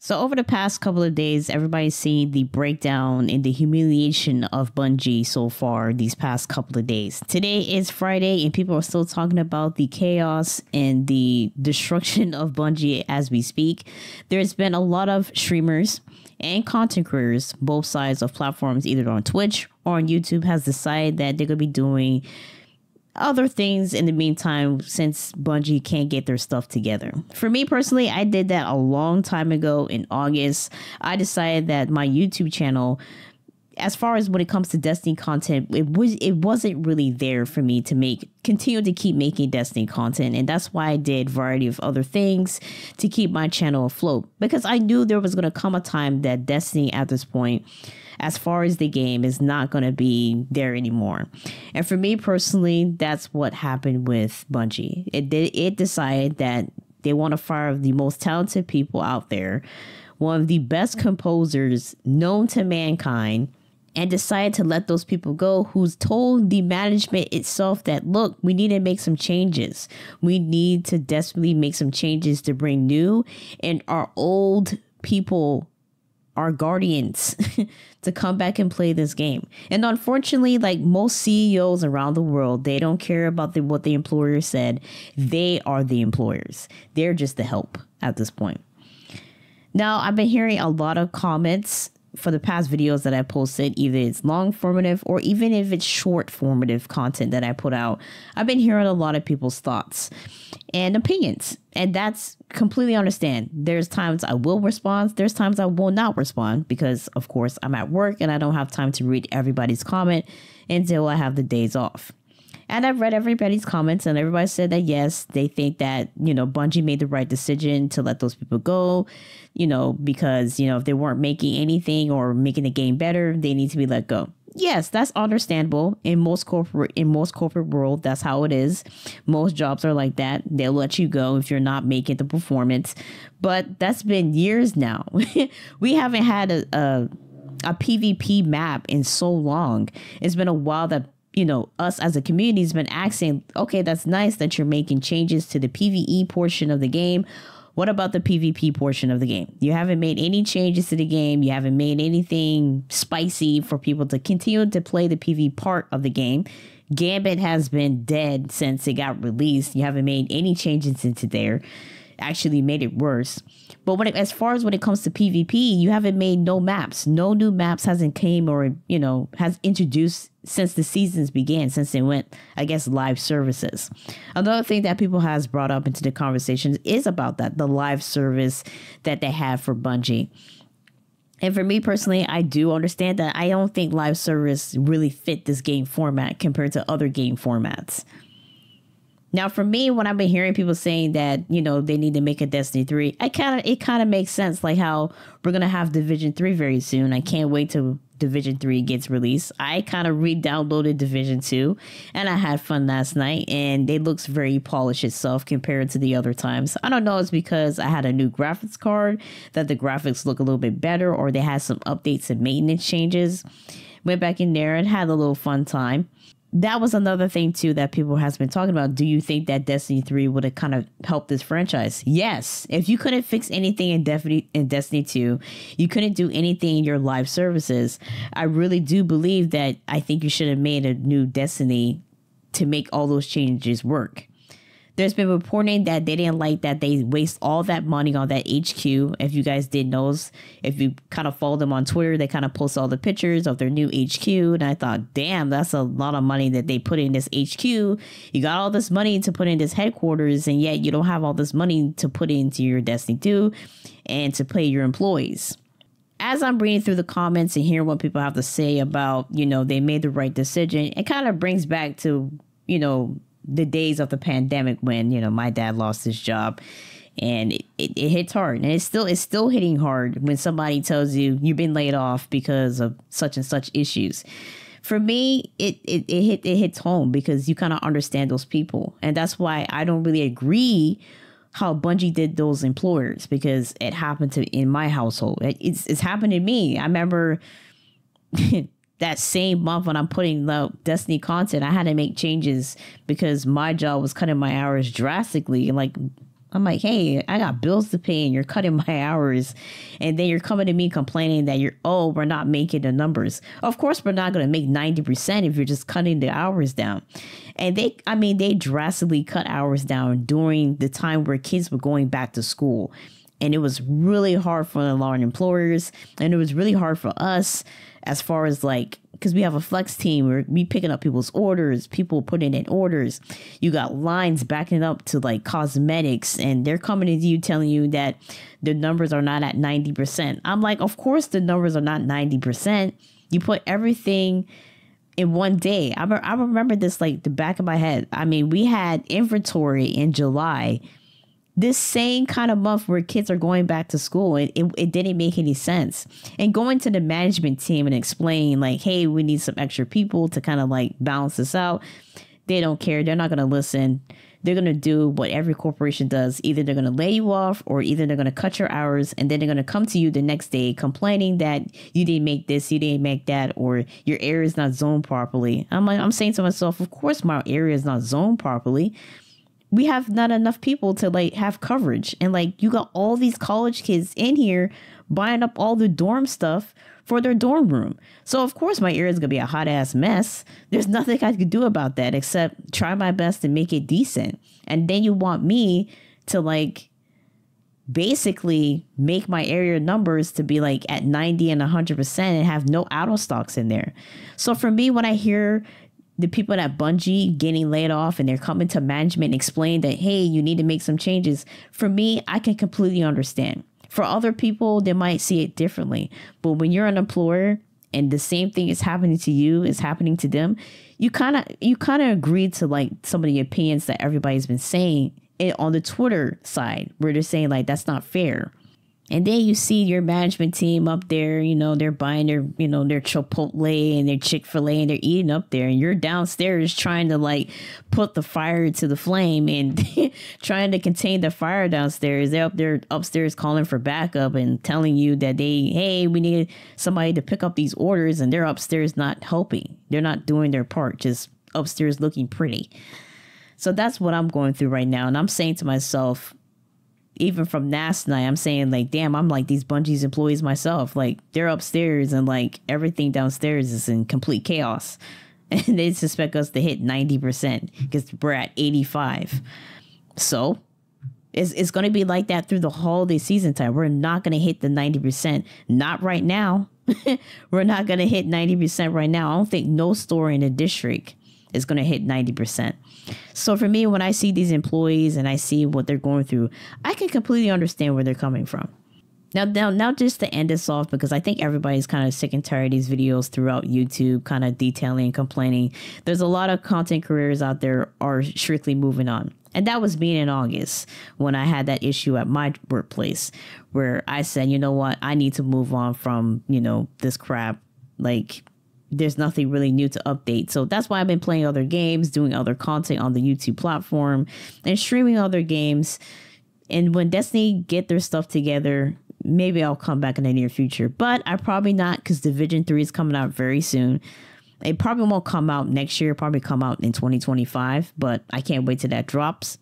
So over the past couple of days, everybody's seen the breakdown and the humiliation of Bungie so far these past couple of days. Today is Friday and people are still talking about the chaos and the destruction of Bungie as we speak. There's been a lot of streamers and content creators, both sides of platforms, either on Twitch or on YouTube, has decided that they're gonna be doing other things in the meantime since Bungie can't get their stuff together. For me personally, I did that a long time ago in August. I decided that my YouTube channel as far as when it comes to Destiny content, it was it wasn't really there for me to make continue to keep making Destiny content, and that's why I did variety of other things to keep my channel afloat because I knew there was going to come a time that Destiny at this point as far as the game is not going to be there anymore. And for me personally, that's what happened with Bungie. It did it decided that they want to fire the most talented people out there, one of the best composers known to mankind, and decided to let those people go who's told the management itself that look, we need to make some changes. We need to desperately make some changes to bring new and our old people our guardians to come back and play this game. And unfortunately, like most CEOs around the world, they don't care about the, what the employer said. They are the employers. They're just the help at this point. Now, I've been hearing a lot of comments for the past videos that I posted, either it's long formative or even if it's short formative content that I put out, I've been hearing a lot of people's thoughts and opinions. And that's completely understand. There's times I will respond, there's times I will not respond because of course I'm at work and I don't have time to read everybody's comment until I have the days off. And I've read everybody's comments, and everybody said that yes, they think that, you know, Bungie made the right decision to let those people go, you know, because, you know, if they weren't making anything or making the game better, they need to be let go. Yes, that's understandable. In most corporate in most corporate world, that's how it is. Most jobs are like that. They'll let you go if you're not making the performance. But that's been years now. we haven't had a, a a PvP map in so long. It's been a while that you know, us as a community has been asking, okay, that's nice that you're making changes to the PvE portion of the game. What about the PvP portion of the game? You haven't made any changes to the game. You haven't made anything spicy for people to continue to play the PvP part of the game. Gambit has been dead since it got released. You haven't made any changes into there. Actually, made it worse. But when it, as far as when it comes to PvP, you haven't made no maps. No new maps hasn't came or you know has introduced since the seasons began, since they went, I guess, live services. Another thing that people has brought up into the conversations is about that the live service that they have for Bungie. And for me personally, I do understand that I don't think live service really fit this game format compared to other game formats. Now, for me, when I've been hearing people saying that you know they need to make a Destiny three, I kind of it kind of makes sense. Like how we're gonna have Division three very soon. I can't wait till Division three gets released. I kind of re-downloaded Division two, and I had fun last night, and it looks very polished itself compared to the other times. I don't know, if it's because I had a new graphics card that the graphics look a little bit better, or they had some updates and maintenance changes. Went back in there and had a little fun time that was another thing too that people has been talking about. Do you think that Destiny 3 would have kind of helped this franchise? Yes. If you couldn't fix anything in Destiny in Destiny 2, you couldn't do anything in your live services. I really do believe that I think you should have made a new Destiny to make all those changes work. There's been reporting that they didn't like that they waste all that money on that HQ. If you guys did knows, if you kind of follow them on Twitter, they kind of post all the pictures of their new HQ. And I thought, damn, that's a lot of money that they put in this HQ. You got all this money to put in this headquarters, and yet you don't have all this money to put into your Destiny 2 and to pay your employees as I'm reading through the comments and hearing what people have to say about, you know, they made the right decision, it kind of brings back to, you know, the days of the pandemic when you know my dad lost his job and it, it, it, hits hard and it's still it's still hitting hard when somebody tells you you've been laid off because of such and such issues for me it it, it hit it hits home because you kind of understand those people and that's why i don't really agree how Bungie did those employers because it happened to in my household. It, it's it's happened to me. I remember that same month when I'm putting the Destiny content, I had to make changes because my job was cutting my hours drastically. Like I'm like, hey, I got bills to pay and you're cutting my hours. And then you're coming to me complaining that you're, oh, we're not making the numbers. Of course, we're not going to make 90% if you're just cutting the hours down. And they, I mean, they drastically cut hours down during the time where kids were going back to school. And it was really hard for the large employers. And it was really hard for us as far as like because we have a flex team where we picking up people's orders, people putting in orders. You got lines backing up to like cosmetics, and they're coming to you telling you that the numbers are not at 90%. I'm like, of course the numbers are not 90%. You put everything in one day. I, I remember this like the back of my head. I mean, we had inventory in July this same kind of month where kids are going back to school it, it, it, didn't make any sense. And going to the management team and explain like hey we need some extra people to kind of like balance this out they don't care. They're not going to listen. They're going to do what every corporation does. Either they're going to lay you off or either they're going to cut your hours and then they're going to come to you the next day complaining that you didn't make this you didn't make that or your area is not zoned properly. I'm like i'm saying to myself of course my area is not zoned properly we have not enough people to like have coverage. And like you got all these college kids in here buying up all the dorm stuff for their dorm room. So of course my area is gonna be a hot ass mess. There's nothing i could do about that except try my best to make it decent. And then you want me to like basically make my area numbers to be like at 90 and 100% and have no out of stocks in there. So for me when i hear the people at Bungie getting laid off and they're coming to management and explain that, hey, you need to make some changes. For me, I can completely understand. For other people, they might see it differently. But when you're an employer and the same thing is happening to you is happening to them, you kind of you kind of agree to like some of the opinions that everybody's been saying eh, on the Twitter side, where they're saying like that's not fair. And then you see your management team up there, you know, they're buying their, you know, their Chipotle and their Chick fil A and they're eating up there. And you're downstairs trying to like put the fire to the flame and trying to contain the fire downstairs. They're up there upstairs calling for backup and telling you that they, hey, we need somebody to pick up these orders. And they're upstairs not helping. They're not doing their part, just upstairs looking pretty. So that's what I'm going through right now. And I'm saying to myself, even from last night, I'm saying like, damn, I'm like these Bungie's employees myself. Like they're upstairs and like everything downstairs is in complete chaos. And they suspect us to hit 90% because we're at 85. So it's, it's going to be like that through the holiday season time. We're not going to hit the 90%. Not right now. we're not going to hit 90% right now. I don't think no store in the district is going to hit 90%. So for me, when I see these employees and I see what they're going through, I can completely understand where they're coming from. Now, now, now, just to end this off, because I think everybody's kind of sick and tired of these videos throughout YouTube, kind of detailing and complaining. There's a lot of content creators out there are strictly moving on. And that was me in August when I had that issue at my workplace where I said, you know what, I need to move on from, you know, this crap. Like, there's nothing really new to update. So that's why I've been playing other games, doing other content on the YouTube platform, and streaming other games. And when Destiny get their stuff together, maybe I'll come back in the near future. But I probably not because Division 3 is coming out very soon. It probably won't come out next year, probably come out in 2025, but I can't wait till that drops.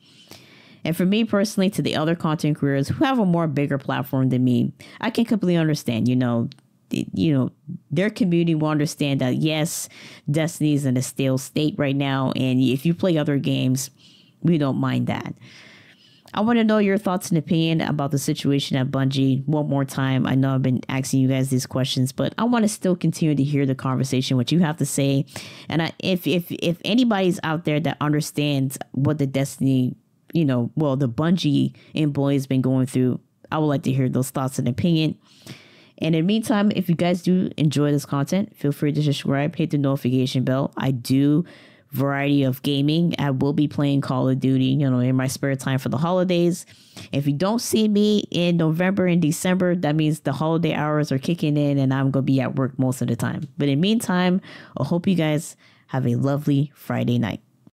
And for me personally, to the other content creators who have a more bigger platform than me, I can completely understand, you know, you know their community will understand that yes destiny's in a stale state right now and if you play other games we don't mind that. I want to know your thoughts and opinion about the situation at bungie one more time. I know i've been asking you guys these questions but i want to still continue to hear the conversation what you have to say. And I, if if if anybody's out there that understands what the destiny you know well the bungie employees been going through i would like to hear those thoughts and opinion and in the meantime, if you guys do enjoy this content, feel free to subscribe, hit the notification bell. I do variety of gaming. I will be playing Call of Duty, you know, in my spare time for the holidays. If you don't see me in November and December, that means the holiday hours are kicking in and I'm going to be at work most of the time. But in the meantime, I hope you guys have a lovely Friday night.